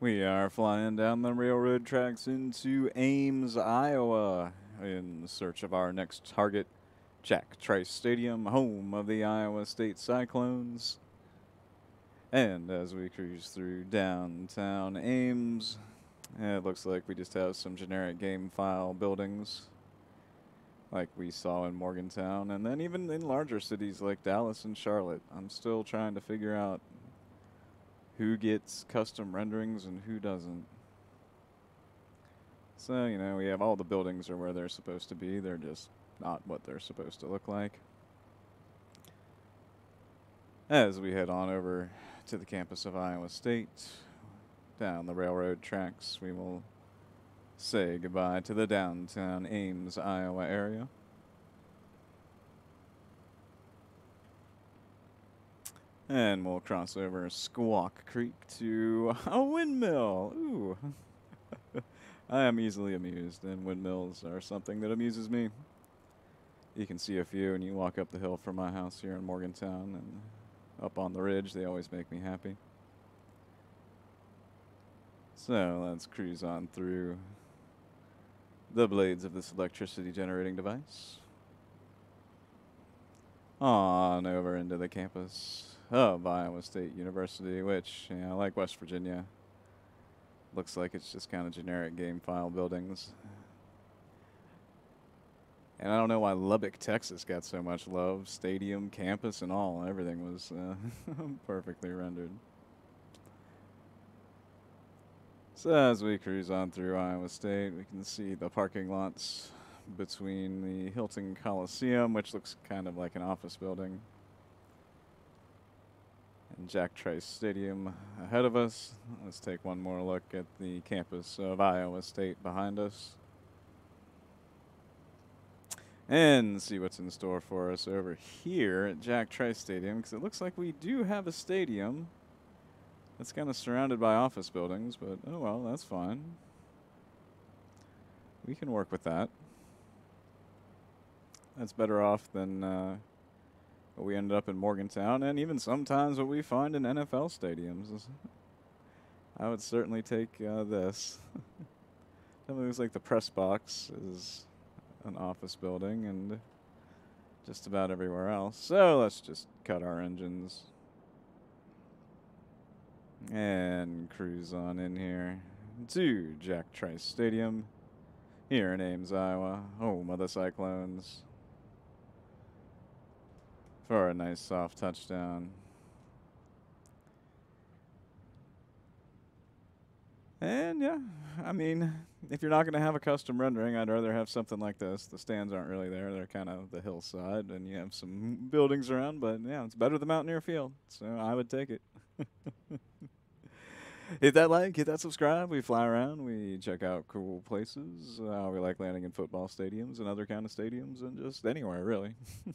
We are flying down the railroad tracks into Ames, Iowa, in search of our next target, Jack Trice Stadium, home of the Iowa State Cyclones. And as we cruise through downtown Ames, it looks like we just have some generic game file buildings like we saw in Morgantown, and then even in larger cities like Dallas and Charlotte. I'm still trying to figure out who gets custom renderings and who doesn't. So, you know, we have all the buildings are where they're supposed to be. They're just not what they're supposed to look like. As we head on over to the campus of Iowa State, down the railroad tracks, we will say goodbye to the downtown Ames, Iowa area. And we'll cross over Squaw Creek to a windmill. Ooh. I am easily amused, and windmills are something that amuses me. You can see a few, and you walk up the hill from my house here in Morgantown, and up on the ridge, they always make me happy. So let's cruise on through the blades of this electricity generating device. On over into the campus of Iowa State University, which, you know, like West Virginia, looks like it's just kind of generic game file buildings. And I don't know why Lubbock, Texas got so much love. Stadium, campus, and all. Everything was uh, perfectly rendered. So as we cruise on through Iowa State, we can see the parking lots between the Hilton Coliseum, which looks kind of like an office building, Jack Trice Stadium ahead of us. Let's take one more look at the campus of Iowa State behind us. And see what's in store for us over here at Jack Trice Stadium, because it looks like we do have a stadium that's kind of surrounded by office buildings, but oh well, that's fine. We can work with that. That's better off than uh, we ended up in Morgantown, and even sometimes what we find in NFL stadiums. I would certainly take uh, this. Definitely looks like the press box is an office building, and just about everywhere else. So let's just cut our engines and cruise on in here to Jack Trice Stadium here in Ames, Iowa, home of the Cyclones for a nice soft touchdown. And yeah, I mean, if you're not going to have a custom rendering, I'd rather have something like this. The stands aren't really there; they're kind of the hillside, and you have some buildings around. But yeah, it's better than Mountaineer Field, so I would take it. hit that like, hit that subscribe. We fly around, we check out cool places. Uh, we like landing in football stadiums and other kind of stadiums, and just anywhere really.